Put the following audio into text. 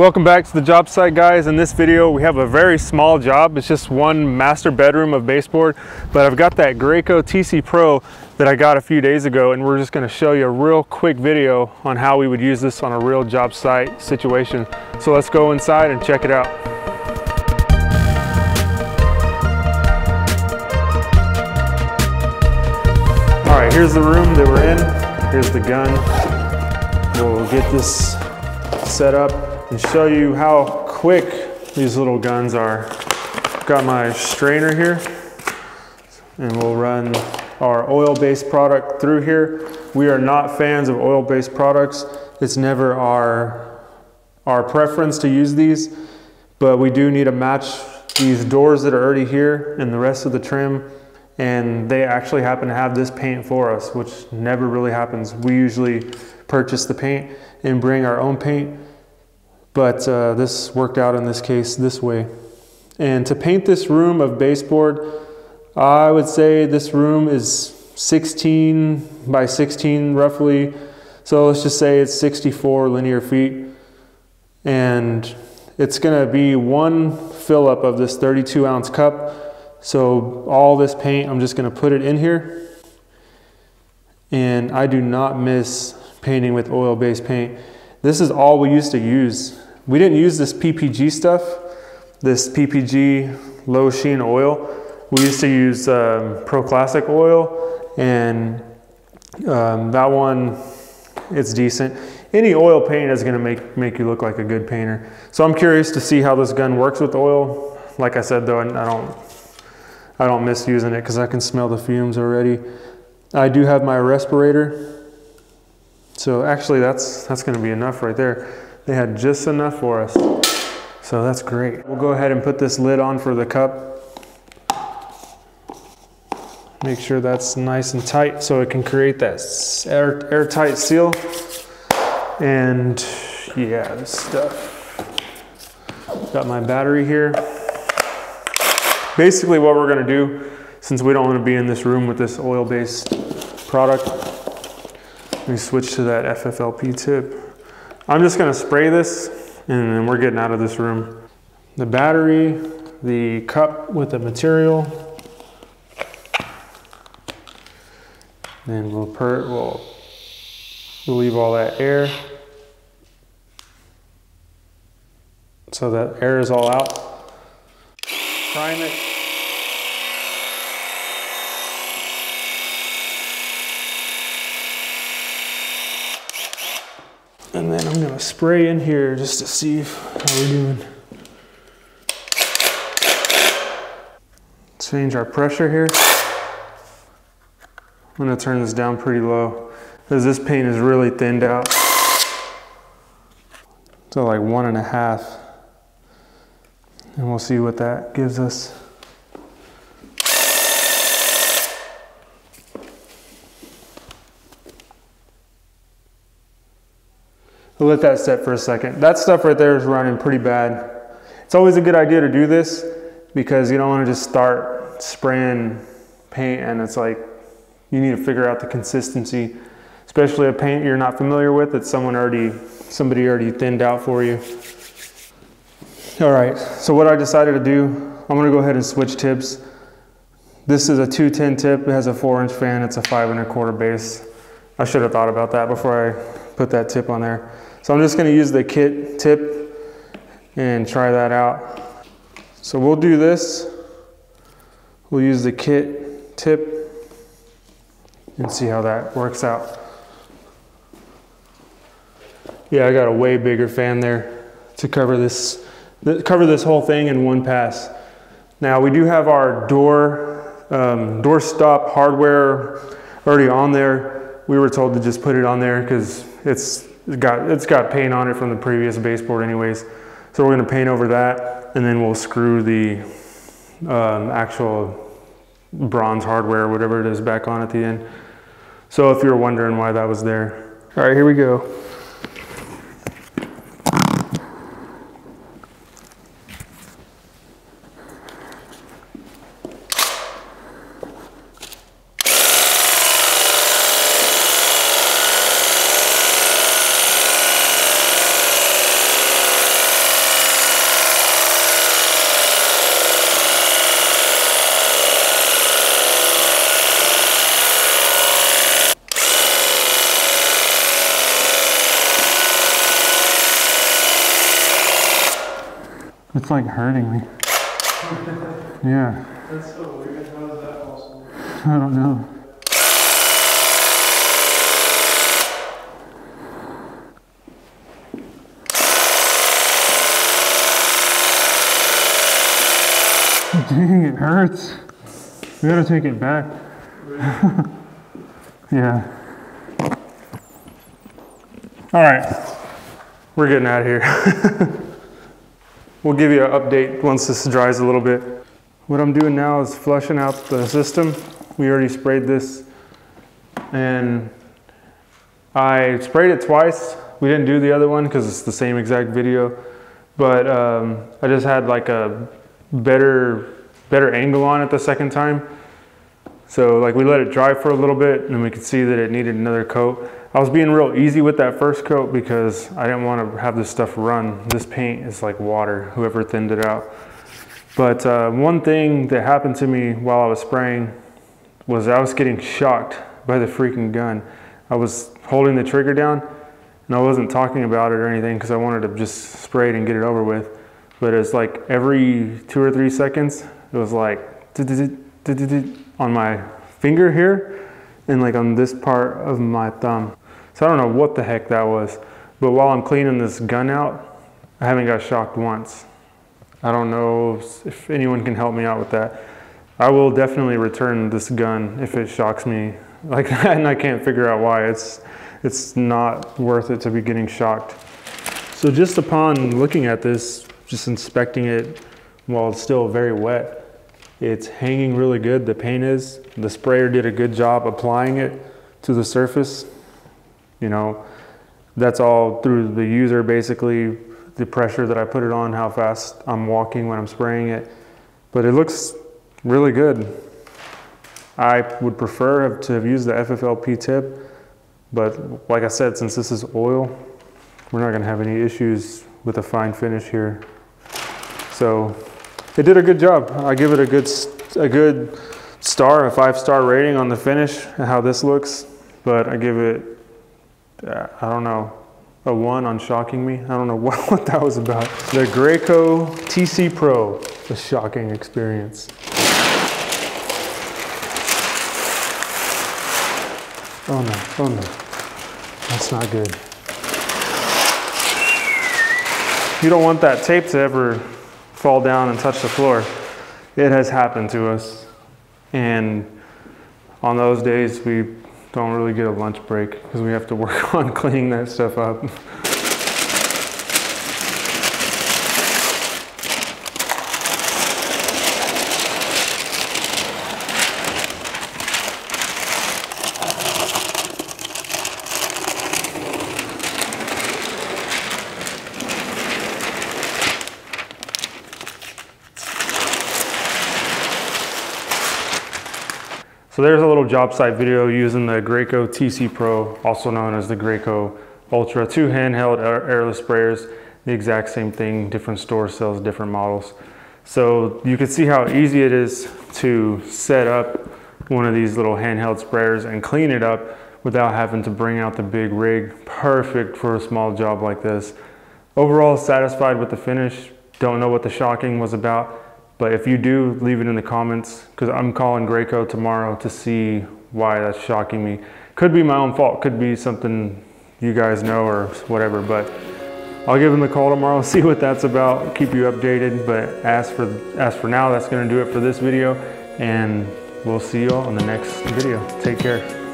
Welcome back to the job site guys. In this video we have a very small job. It's just one master bedroom of baseboard, but I've got that Graco TC Pro that I got a few days ago and we're just gonna show you a real quick video on how we would use this on a real job site situation. So let's go inside and check it out. All right, here's the room that we're in. Here's the gun. We'll get this set up and show you how quick these little guns are. Got my strainer here and we'll run our oil-based product through here. We are not fans of oil-based products. It's never our, our preference to use these, but we do need to match these doors that are already here and the rest of the trim and they actually happen to have this paint for us, which never really happens. We usually purchase the paint and bring our own paint but uh, this worked out in this case this way. And to paint this room of baseboard, I would say this room is 16 by 16 roughly. So let's just say it's 64 linear feet. And it's gonna be one fill up of this 32 ounce cup. So all this paint, I'm just gonna put it in here. And I do not miss painting with oil-based paint. This is all we used to use. We didn't use this PPG stuff, this PPG low sheen oil. We used to use um, Pro Classic oil and um, that one, it's decent. Any oil paint is gonna make, make you look like a good painter. So I'm curious to see how this gun works with oil. Like I said though, I don't, I don't miss using it because I can smell the fumes already. I do have my respirator so actually that's, that's gonna be enough right there. They had just enough for us. So that's great. We'll go ahead and put this lid on for the cup. Make sure that's nice and tight so it can create that air, airtight seal. And yeah, this stuff. Got my battery here. Basically what we're gonna do, since we don't wanna be in this room with this oil-based product, me switch to that FFLP tip. I'm just gonna spray this and then we're getting out of this room. The battery, the cup with the material, then we'll, per we'll relieve all that air. So that air is all out. Prime it. And then I'm gonna spray in here just to see how we're doing. Change our pressure here. I'm gonna turn this down pretty low because this paint is really thinned out. So like one and a half. And we'll see what that gives us. Let that set for a second. That stuff right there is running pretty bad. It's always a good idea to do this because you don't want to just start spraying paint and it's like you need to figure out the consistency, especially a paint you're not familiar with that someone already, somebody already thinned out for you. All right, so what I decided to do, I'm gonna go ahead and switch tips. This is a 210 tip, it has a four inch fan, it's a five and a quarter base. I should have thought about that before I put that tip on there. So I'm just gonna use the kit tip and try that out. So we'll do this. We'll use the kit tip and see how that works out. Yeah, I got a way bigger fan there to cover this, cover this whole thing in one pass. Now we do have our door, um, door stop hardware already on there. We were told to just put it on there because it's got, it's got paint on it from the previous baseboard anyways. So we're gonna paint over that and then we'll screw the um, actual bronze hardware, whatever it is, back on at the end. So if you're wondering why that was there. All right, here we go. It's like hurting me. yeah. That's so weird. How is that possible? I don't know. Dang, it hurts. We gotta take it back. yeah. All right, we're getting out of here. we'll give you an update once this dries a little bit. What I'm doing now is flushing out the system. We already sprayed this and I sprayed it twice. We didn't do the other one because it's the same exact video, but um, I just had like a better, better angle on it the second time. So like we let it dry for a little bit and we could see that it needed another coat. I was being real easy with that first coat because I didn't want to have this stuff run. This paint is like water, whoever thinned it out. But uh, one thing that happened to me while I was spraying was I was getting shocked by the freaking gun. I was holding the trigger down and I wasn't talking about it or anything because I wanted to just spray it and get it over with. But it's like every two or three seconds, it was like on my finger here and like on this part of my thumb. So I don't know what the heck that was. But while I'm cleaning this gun out, I haven't got shocked once. I don't know if anyone can help me out with that. I will definitely return this gun if it shocks me like that and I can't figure out why. It's, it's not worth it to be getting shocked. So just upon looking at this, just inspecting it while it's still very wet, it's hanging really good, the paint is. The sprayer did a good job applying it to the surface. You know, that's all through the user basically, the pressure that I put it on, how fast I'm walking when I'm spraying it. But it looks really good. I would prefer to have used the FFLP tip, but like I said, since this is oil, we're not gonna have any issues with a fine finish here. So it did a good job. I give it a good, a good star, a five star rating on the finish and how this looks, but I give it, I don't know, a one on shocking me. I don't know what, what that was about. The Graco TC Pro, a shocking experience. Oh no, oh no, that's not good. You don't want that tape to ever fall down and touch the floor. It has happened to us. And on those days, we don't really get a lunch break because we have to work on cleaning that stuff up. So there's a little job site video using the Graco TC Pro, also known as the Graco Ultra, two handheld airless sprayers, the exact same thing, different store sells different models. So you can see how easy it is to set up one of these little handheld sprayers and clean it up without having to bring out the big rig. Perfect for a small job like this. Overall satisfied with the finish. Don't know what the shocking was about. But if you do, leave it in the comments because I'm calling Graco tomorrow to see why that's shocking me. Could be my own fault, could be something you guys know or whatever, but I'll give them a call tomorrow, see what that's about, keep you updated. But as for, as for now, that's gonna do it for this video and we'll see you all in the next video. Take care.